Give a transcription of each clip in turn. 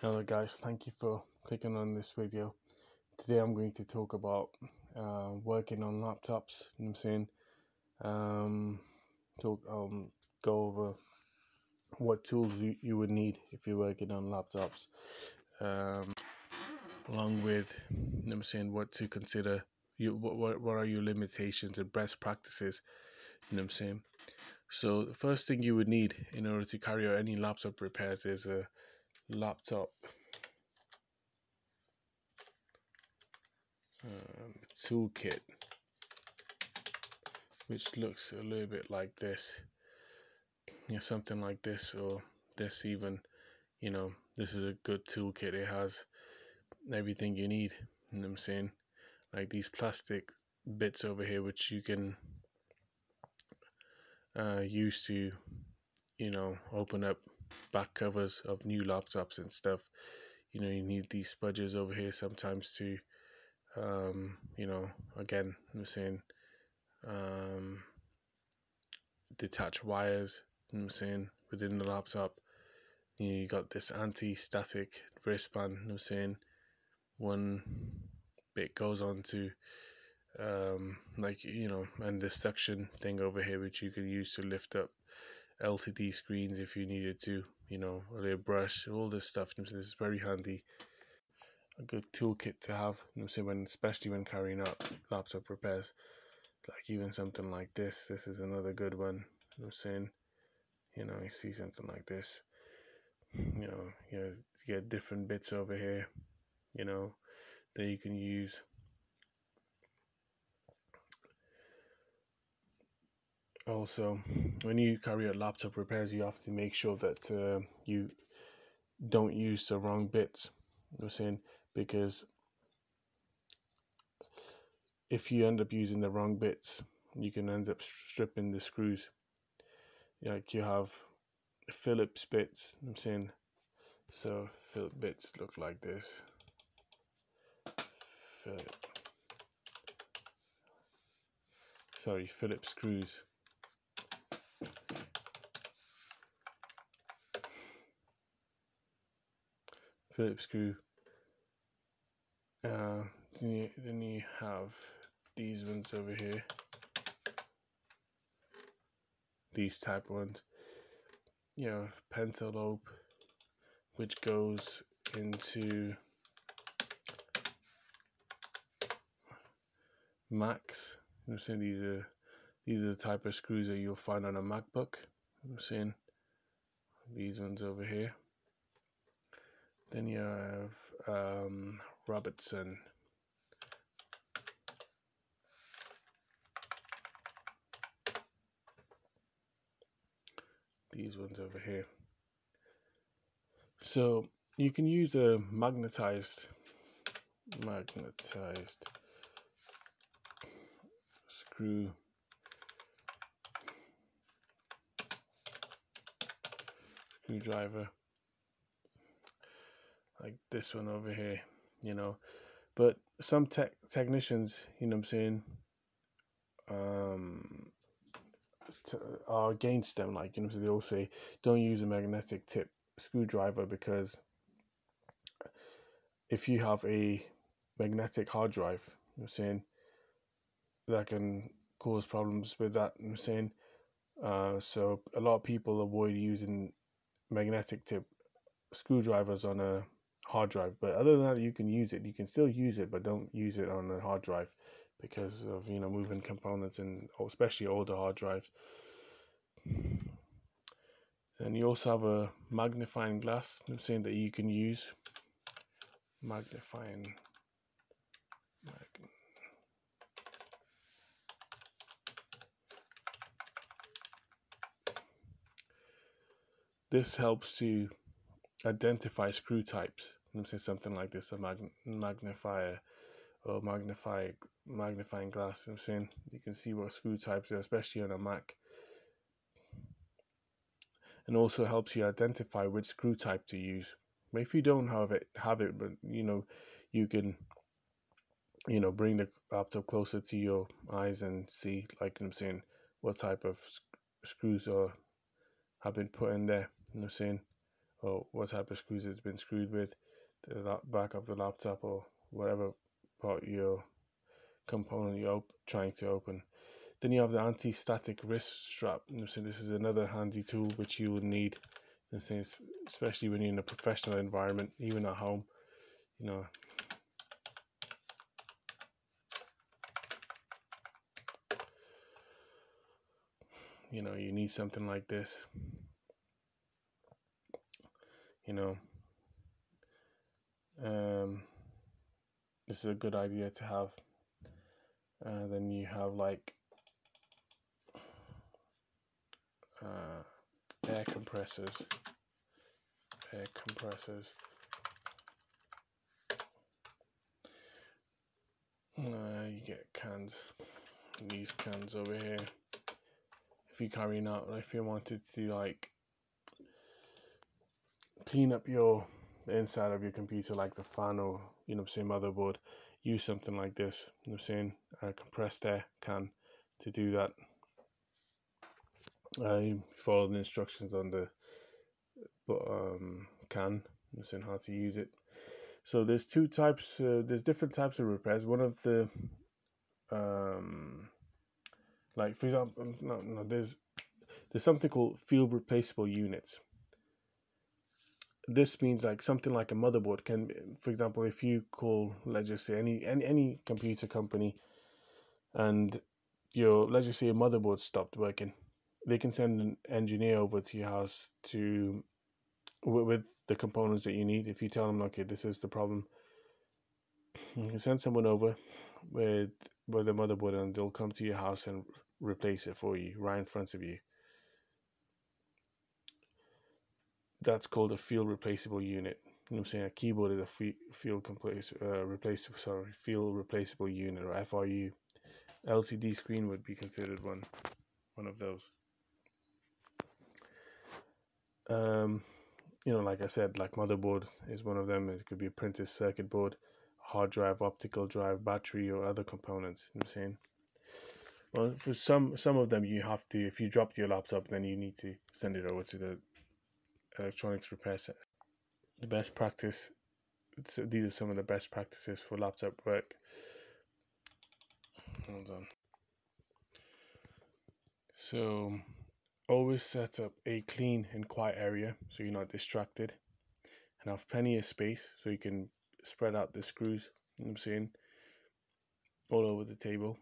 Hello guys, thank you for clicking on this video. Today I'm going to talk about uh, working on laptops. You know I'm saying? Um, talk, um, go over what tools you, you would need if you're working on laptops, um, along with you know what I'm saying what to consider. You what, what what are your limitations and best practices? You know what I'm saying? So the first thing you would need in order to carry out any laptop repairs is a laptop. Um, toolkit which looks a little bit like this. You know something like this or this even you know this is a good toolkit. It has everything you need you know what i'm saying? Like these plastic bits over here which you can uh, use to you know open up back covers of new laptops and stuff. You know, you need these spudges over here sometimes to, um, you know, again, I'm saying, um, detach wires. I'm saying within the laptop. You know, you got this anti-static wristband. I'm saying one bit goes on to um like you know and this suction thing over here which you can use to lift up LCD screens if you needed to, you know, a little brush, all this stuff. this is very handy. A good toolkit to have, you know, when especially when carrying out laptop repairs. Like even something like this. This is another good one. You know I'm saying? You know, you see something like this. You know, you, know, you get different bits over here, you know, that you can use also when you carry out laptop repairs you have to make sure that uh, you don't use the wrong bits I'm saying? Because if you end up using the wrong bits you can end up stripping the screws. Like you have Phillips bits I'm saying? So Phillips bits look like this. Sorry Phillips screws Phillips screw. Uh, then, you, then you have these ones over here. These type ones. You have pentalobe, which goes into Macs. I'm saying these are these are the type of screws that you'll find on a MacBook. I'm saying these ones over here. Then you have um, Robertson. These ones over here. So you can use a magnetized, magnetized screw screwdriver like this one over here, you know. But some tech technicians, you know I'm saying, um, are against them. Like, you know, so they all say, don't use a magnetic tip screwdriver because if you have a magnetic hard drive, you know I'm saying, that can cause problems with that. You know I'm saying, uh, so a lot of people avoid using magnetic tip screwdrivers on a hard drive. But other than that, you can use it. You can still use it, but don't use it on a hard drive because of you know moving components and especially older hard drives. Then you also have a magnifying glass. I'm saying that you can use magnifying. Mag this helps to identify screw types let me say something like this: a mag- magnifier or magnify magnifying glass. I'm saying you can see what screw types are, especially on a Mac, and also helps you identify which screw type to use. But if you don't have it, have it, but you know, you can, you know, bring the laptop closer to your eyes and see, like I'm saying, what type of screws are have been put in there. You know, I'm saying or what type of screws it's been screwed with, the back of the laptop or whatever part your component you're trying to open. Then you have the anti-static wrist strap. So this is another handy tool which you will need, especially when you're in a professional environment, even at home. You know, you know, you need something like this. You know, this is a good idea to have. Uh, then you have like uh, air compressors, air compressors. Uh, you get cans, these cans over here. If you're carrying out, if you wanted to like clean up your the inside of your computer, like the fan or you know, say motherboard, use something like this. You know, I'm saying a compressed air can to do that. Uh, you follow the instructions on the but um, can. I'm saying how to use it. So there's two types. Uh, there's different types of repairs. One of the um, like for example, no, no, there's there's something called field replaceable units. This means like something like a motherboard can, for example, if you call let's just say any any any computer company, and your let's just say your motherboard stopped working, they can send an engineer over to your house to with the components that you need. If you tell them, okay, this is the problem, you can send someone over with with the motherboard, and they'll come to your house and replace it for you right in front of you. That's called a field replaceable unit. You know I'm saying? A keyboard is a field replace, uh, replaceable, sorry, field replaceable unit or FRU. LCD screen would be considered one, one of those. Um, you know, like I said, like motherboard is one of them. It could be a printed circuit board, hard drive, optical drive, battery, or other components. You know I'm saying? Well, for some some of them, you have to. If you drop your laptop, then you need to send it over to the electronics repair. The best practice. So these are some of the best practices for laptop work. Hold on. So always set up a clean and quiet area so you're not distracted and have plenty of space so you can spread out the screws you know I'm saying all over the table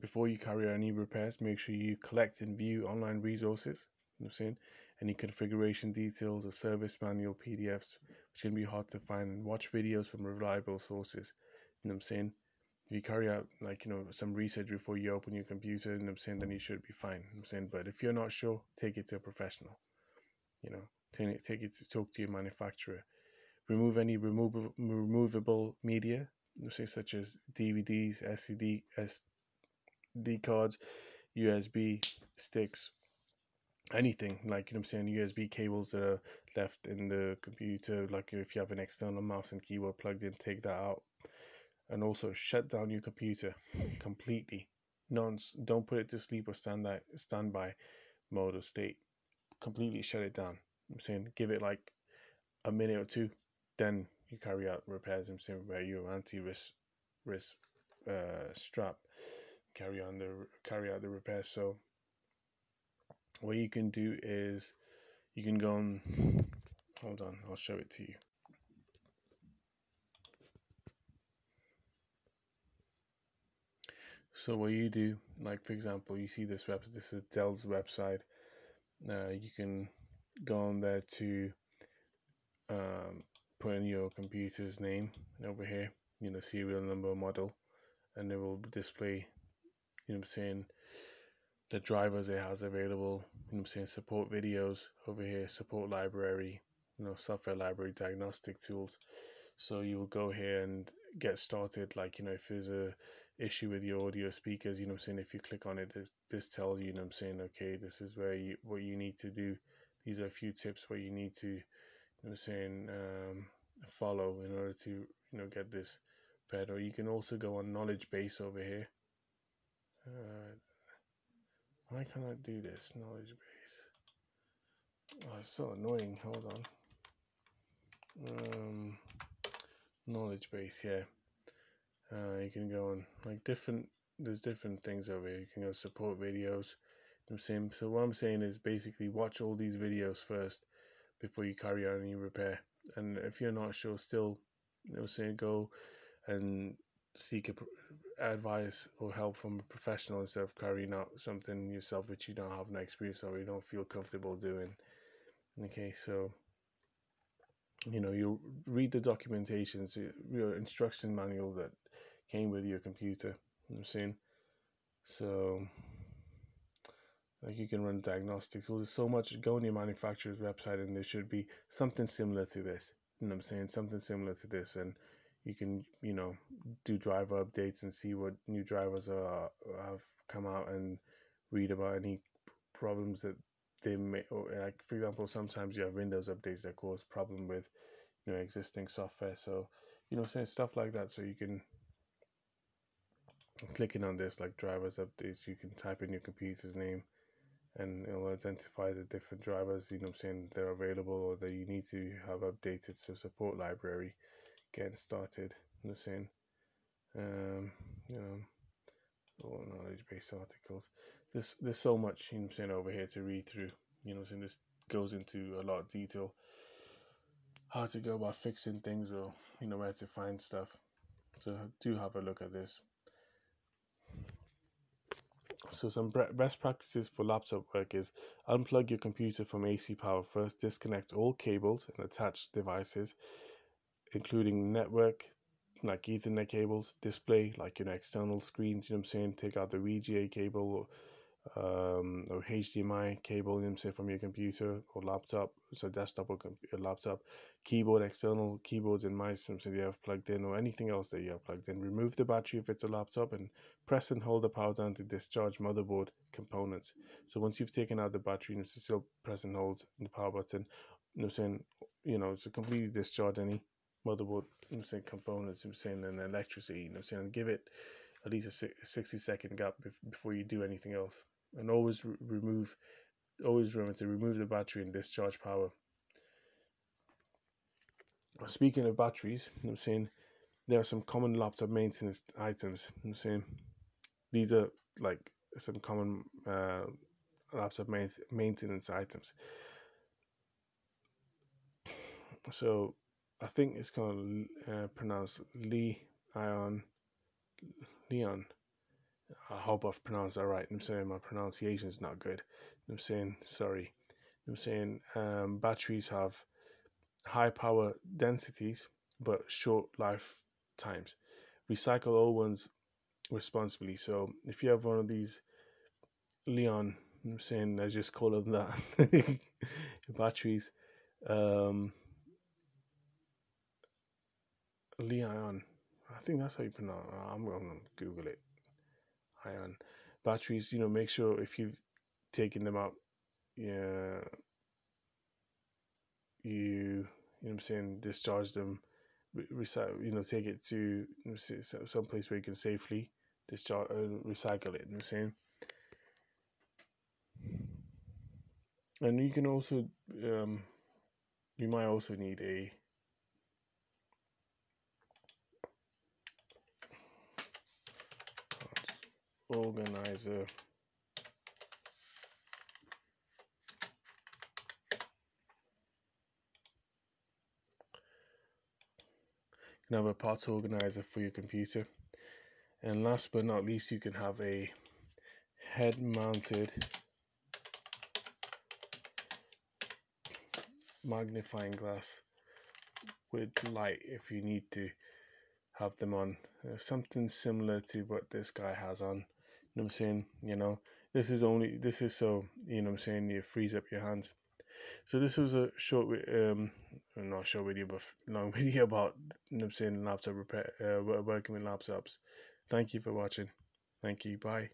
before you carry out any repairs make sure you collect and view online resources you know I'm saying? Any configuration details or service manual PDFs which can be hard to find. And watch videos from reliable sources. You know I'm saying? If you carry out like you know some research before you open your computer and I'm saying? Then you should be fine. I'm saying? But if you're not sure take it to a professional. You know take it, take it to talk to your manufacturer. Remove any removable removable media say such as DVDs SCD SD cards USB sticks anything like you know I'm saying USB cables that are left in the computer like if you have an external mouse and keyboard plugged in take that out and also shut down your computer completely. Non, don't put it to sleep or stand by standby mode or state. Completely shut it down. I'm saying give it like a minute or two, then you carry out repairs. I'm saying where your anti wrist wrist uh, strap carry on the carry out the repairs. So what you can do is you can go on. Hold on, I'll show it to you. So what you do, like for example, you see this website. This is Dell's website. Uh, you can go on there to um, put in your computer's name over here. You know, serial number, model, and it will display. You know, I'm saying the drivers it has available. You know, I'm saying support videos over here, support library. You know, software library, diagnostic tools. So you will go here and get started. Like you know, if there's a issue with your audio speakers, you know I'm saying? If you click on it, this, this tells you, you know I'm saying, okay, this is where you, what you need to do. These are a few tips where you need to, you know I'm saying, um, follow in order to, you know, get this better. You can also go on knowledge base over here. Uh, why can't I do this? Knowledge base. Oh, it's so annoying. Hold on. Um, knowledge base, yeah. Uh, you can go on like different. There's different things over here. You can go support videos. I'm saying. So what I'm saying is basically watch all these videos first before you carry out any repair. And if you're not sure, still, you know, say go and seek a, advice or help from a professional instead of carrying out something yourself which you don't have no experience or you don't feel comfortable doing. Okay, so you know you read the documentations, your instruction manual that came with your computer. You know I'm saying, so like you can run diagnostics. Well, there's so much. Go on your manufacturer's website, and there should be something similar to this. You know I'm saying? Something similar to this, and you can you know do driver updates and see what new drivers are have come out and read about any problems that they may or like for example sometimes you have windows updates that cause problem with you know existing software. So you know saying stuff like that. So you can clicking on this like drivers updates. You can type in your computer's name and it'll identify the different drivers you know i'm saying they're available or that you need to have updated so support library getting started saying? Um you know all knowledge based articles. There's there's so much you know i'm saying over here to read through you know i'm saying? This goes into a lot of detail. How to go about fixing things or you know where to find stuff. So do have a look at this. So some best practices for laptop work is unplug your computer from AC power first, disconnect all cables and attached devices, including network, like Ethernet cables, display, like your know, external screens, you know what I'm saying? Take out the VGA cable um, or HDMI cable, you know, say from your computer or laptop, so desktop or computer, laptop, keyboard, external keyboards and mice, so you have plugged in or anything else that you have plugged in. Remove the battery if it's a laptop and press and hold the power down to discharge motherboard components. So once you've taken out the battery, you know, still press and hold the power button. You know, saying you know, to completely discharge any motherboard, you know, saying components, you know, saying and electricity, you know, saying give it at least a 60 second gap before you do anything else. And always re- remove always remember to remove the battery and discharge power. Speaking of batteries i'm saying there are some common laptop maintenance items i'm saying. These are like some common uh, laptop main- maintenance items. So i think it's called uh, pronounced lee ion leon I hope I've pronounced that right. I'm saying my pronunciation is not good. I'm saying sorry. I'm saying um, batteries have high power densities but short lifetimes. Recycle old ones responsibly. So if you have one of these Leon, I'm saying I just call them that batteries. Um, Leon, I think that's how you pronounce. It. I'm gonna Google it ion batteries you know make sure if you've taken them out yeah you you know i'm saying discharge them recycle you know take it to some place where you can safely discharge uh, recycle it you know i'm saying and you can also um you might also need a organizer. You can have a parts organizer for your computer. And last but not least you can have a head mounted magnifying glass with light if you need to have them on. Something similar to what this guy has on know what I'm saying? You know, this is only this is so you know what I'm saying you freeze up your hands. So this was a short, um, not short video, but long video about you know what I'm saying laptop repair, uh, working with laptops. Thank you for watching. Thank you. Bye.